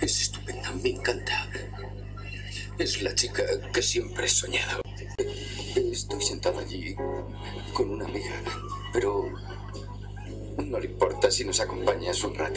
Es estupenda, me encanta. Es la chica que siempre he soñado. Estoy sentado allí con una amiga, pero no le importa si nos acompañas un rato.